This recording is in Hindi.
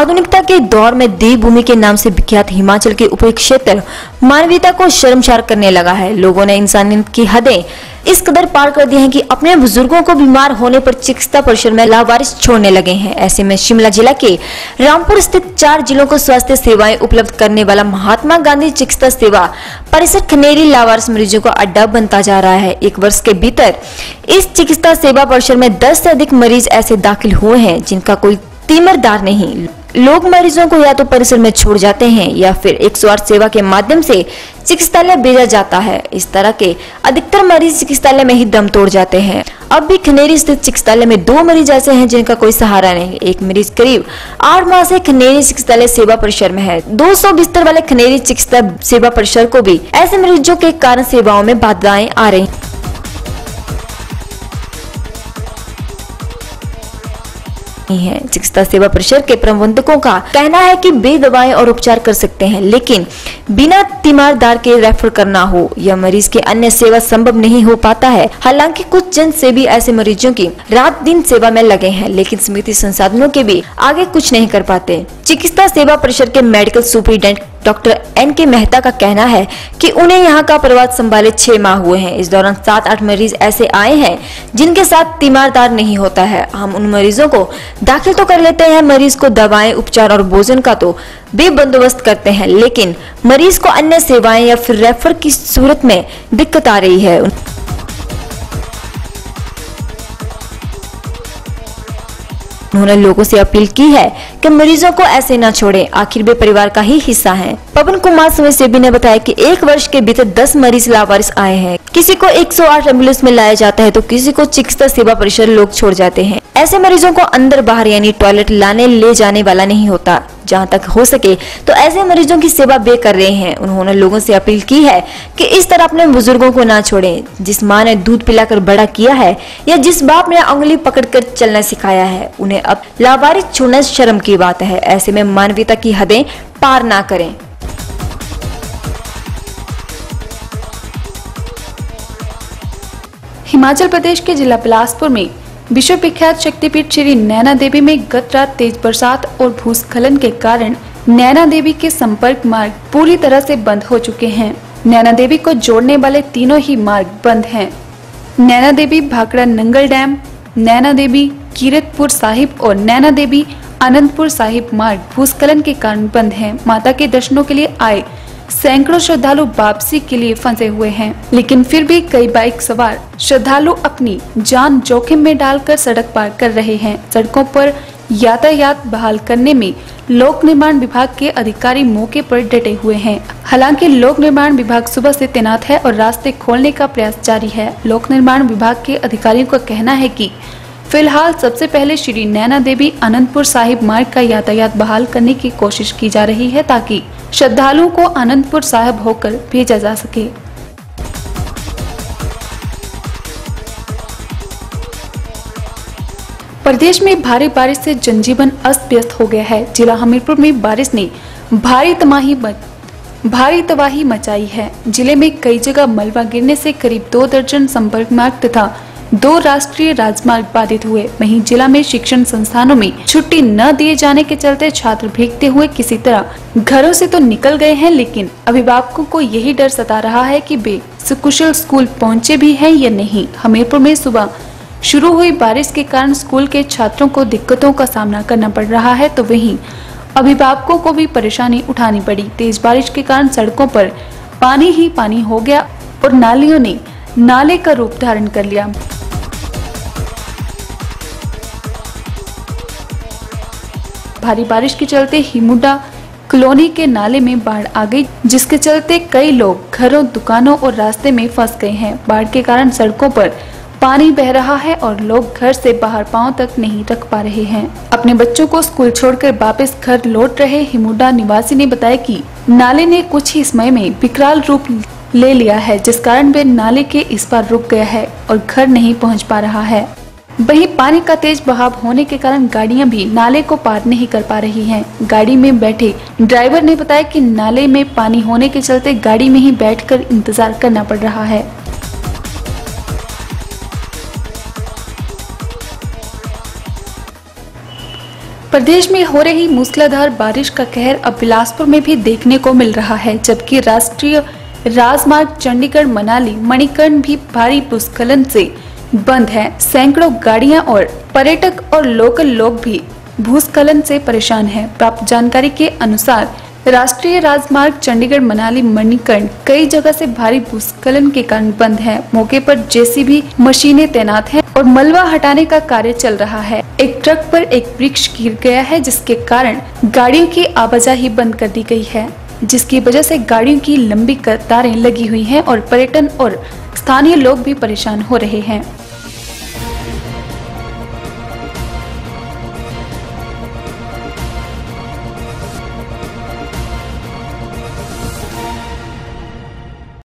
आधुनिकता के दौर में देवभूमि के नाम से विख्यात हिमाचल के उपरी क्षेत्र मानवीयता को शर्मसार करने लगा है। लोगों ने इंसानियत की हदें इस कदर पार कर दी हैं कि अपने बुज़ुर्गों को बीमार होने पर चिकित्सा परिसर में लावारिस छोड़ने लगे हैं। ऐसे में शिमला जिला के रामपुर स्थित चार जिलों को स्वास्थ्य सेवाएँ उपलब्ध करने वाला महात्मा गांधी चिकित्सा सेवा परिसर खनेरी लावारिस मरीजों का अड्डा बनता जा रहा है। एक वर्ष के भीतर इस चिकित्सा सेवा परिसर में दस से अधिक मरीज़ ऐसे दाखिल हुए हैं, जिनका कोई तीमरदार नहीं। लोग मरीजों को या तो परिसर में छोड़ जाते हैं या फिर 108 सेवा के माध्यम से चिकित्सालय भेजा जाता है। इस तरह के अधिकतर मरीज़ चिकित्सालय में ही दम तोड़ जाते हैं। अब भी खनेरी स्थित चिकित्सालय में दो मरीज़ ऐसे हैं जिनका कोई सहारा नहीं। एक मरीज़ करीब आठ माह से खनेरी चिकित्सालय सेवा परिसर में है। 200 बिस्तर वाले खनेरी चिकित्सा सेवा परिसर को भी ऐसे मरीजों के कारण सेवाओं में बाधाएँ आ रही है। चिकित्सा सेवा परिषद के प्रबंधकों का कहना है कि बे दवाएँ और उपचार कर सकते हैं, लेकिन बिना तीमारदार के रेफर करना हो या मरीज़ के अन्य सेवा संभव नहीं हो पाता है। हालाँकि कुछ जन से भी ऐसे मरीजों की रात दिन सेवा में लगे हैं, लेकिन समिति संसाधनों के भी आगे कुछ नहीं कर पाते। चिकित्सा सेवा परिषद के मेडिकल सुपरिटेंडेंट डॉक्टर एन के मेहता का कहना है कि उन्हें यहाँ का प्रवास संभाले छह माह हुए हैं। इस दौरान सात आठ मरीज़ ऐसे आए हैं, जिनके साथ तीमारदार नहीं होता है। हम उन मरीजों को दाखिल तो कर लेते हैं, मरीज़ को दवाएँ, उपचार और भोजन का तो बेबंदोबस्त करते हैं, लेकिन मरीज़ को अन्य सेवाएँ या फिर रेफर की सूरत में दिक्कत आ रही है। उन्होंने लोगों से अपील की है कि मरीजों को ऐसे न छोड़ें। आखिर वे परिवार का ही हिस्सा हैं। पवन कुमार समय सेबी ने बताया कि एक वर्ष के भीतर 10 मरीज़ लावारिस आए हैं। किसी को 108 एंबुलेंस में लाया जाता है तो किसी को चिकित्सा सेवा परिसर लोग छोड़ जाते हैं। ऐसे मरीजों को अंदर बाहर यानी टॉयलेट लाने, ले जाने वाला नहीं होता। जहाँ तक हो सके। तो ऐसे मरीजों की सेवा वे कर रहे हैं। उन्होंने लोगों से अपील की है कि इस तरह अपने बुज़ुर्गों को ना छोड़ें। जिस माँ ने दूध पिलाकर बड़ा किया है या जिस बाप ने उंगली पकड़कर चलना सिखाया है, उन्हें अब लावारिस छोड़ना शर्म की बात है। ऐसे में मानवीयता की हदें पार ना करें। हिमाचल प्रदेश के जिला बिलासपुर में विश्व विख्यात शक्तिपीठ श्री नैना देवी में गत रात तेज बरसात और भूस्खलन के कारण नैना देवी के संपर्क मार्ग पूरी तरह से बंद हो चुके हैं नैना देवी को जोड़ने वाले तीनों ही मार्ग बंद हैं। नैना देवी भाखड़ा नंगल डैम, नैना देवी कीरतपुर साहिब और नैना देवी आनंदपुर साहिब मार्ग भूस्खलन के कारण बंद हैं। माता के दर्शनों के लिए आए सैकड़ों श्रद्धालु वापसी के लिए फंसे हुए हैं। लेकिन फिर भी कई बाइक सवार श्रद्धालु अपनी जान जोखिम में डालकर सड़क पार कर रहे हैं। सड़कों पर यातायात बहाल करने में लोक निर्माण विभाग के अधिकारी मौके पर डटे हुए हैं। हालाँकि लोक निर्माण विभाग सुबह से तैनात है और रास्ते खोलने का प्रयास जारी है। लोक निर्माण विभाग के अधिकारियों का कहना है कि फ़िलहाल सबसे पहले श्री नैना देवी अनंतपुर साहिब मार्ग का यातायात बहाल करने की कोशिश की जा रही है ताकि श्रद्धालुओं को आनंदपुर साहिब होकर भेजा जा सके। प्रदेश में भारी बारिश से जनजीवन अस्त व्यस्त हो गया है। जिला हमीरपुर में बारिश ने भारी तबाही भारी तबाही मचाई है। ज़िले में कई जगह मलबा गिरने से करीब दो दर्जन संपर्क मार्ग तथा दो राष्ट्रीय राजमार्ग बाधित हुए। वहीं जिला में शिक्षण संस्थानों में छुट्टी न दिए जाने के चलते छात्र भीगते हुए किसी तरह घरों से तो निकल गए हैं, लेकिन अभिभावकों को यही डर सता रहा है कि वे सुकुशल स्कूल पहुँचे भी हैं या नहीं। हमीरपुर में सुबह शुरू हुई बारिश के कारण स्कूल के छात्रों को दिक्कतों का सामना करना पड़ रहा है तो वहीं अभिभावकों को भी परेशानी उठानी पड़ी। तेज बारिश के कारण सड़कों पर पानी ही पानी हो गया और नालियों ने नाले का रूप धारण कर लिया। भारी बारिश के चलते हिमुडा कॉलोनी के नाले में बाढ़ आ गई, जिसके चलते कई लोग घरों, दुकानों और रास्ते में फंस गए हैं। बाढ़ के कारण सड़कों पर पानी बह रहा है और लोग घर से बाहर पाँव तक नहीं रख पा रहे हैं। अपने बच्चों को स्कूल छोड़कर वापस घर लौट रहे हिमुडा निवासी ने बताया कि नाले ने कुछ ही समय में विकराल रूप ले लिया है, जिस कारण वे नाले के इस पार रुक गया है और घर नहीं पहुँच पा रहा है। वहीं पानी का तेज बहाव होने के कारण गाड़ियाँ भी नाले को पार नहीं कर पा रही हैं। गाड़ी में बैठे ड्राइवर ने बताया कि नाले में पानी होने के चलते गाड़ी में ही बैठकर इंतज़ार करना पड़ रहा है प्रदेश में हो रही मूसलाधार बारिश का कहर अब बिलासपुर में भी देखने को मिल रहा है, जबकि राष्ट्रीय राजमार्ग चंडीगढ़, मनाली, मणिकर्ण भी भारी भूस्खलन से बंद है। सैकड़ों गाड़ियाँ और पर्यटक और लोकल लोग भी भूस्खलन से परेशान हैं। प्राप्त जानकारी के अनुसार, राष्ट्रीय राजमार्ग चंडीगढ़, मनाली, मणिकर्ण कई जगह से भारी भूस्खलन के कारण बंद है। मौके पर जेसीबी मशीनें तैनात हैं और मलबा हटाने का कार्य चल रहा है। एक ट्रक पर एक वृक्ष गिर गया है, जिसके कारण गाड़ियों की आवाजाही बंद कर दी गई है, जिसकी वजह से गाड़ियों की लंबी कतारें लगी हुई हैं और पर्यटन और स्थानीय लोग भी परेशान हो रहे हैं।